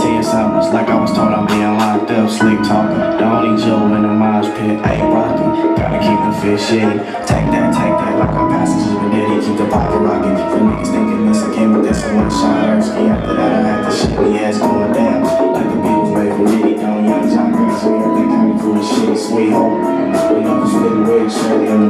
Ten summers, like I was told I'm being locked up. Slick talker, the only Joe in the mosh pit. I ain't rockin', gotta keep the fish shitty. Take that, take that, like our passengers been diddy. Keep the pocket rockin'. The niggas thinking this, I came with this, I wanna shine Ersky. After that, I had to shit me ass going down. Like the Beatles made for Diddy, don't young John Grass. We heard that of cool shit, sweet home. We know it's spitting with Shirley in the.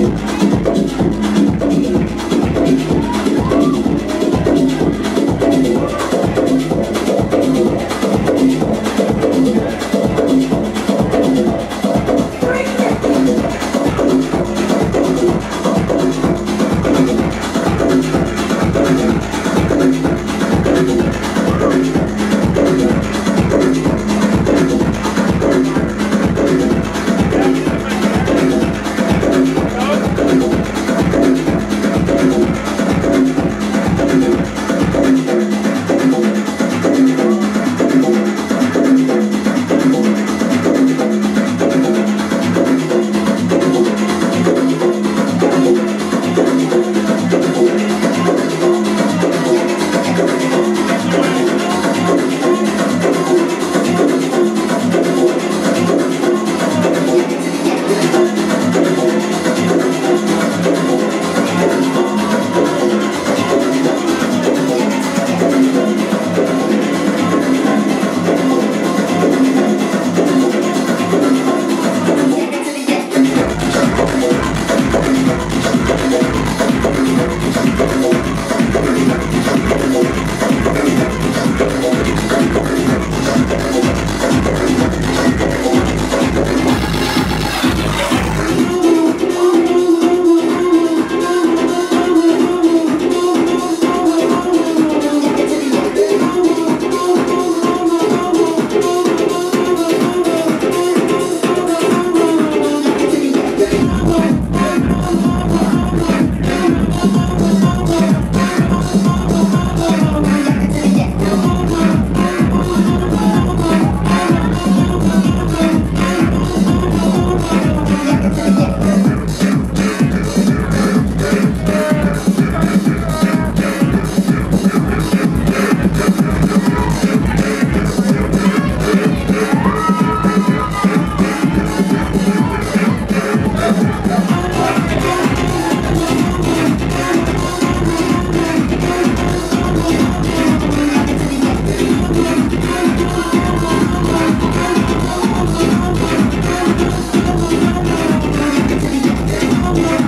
you.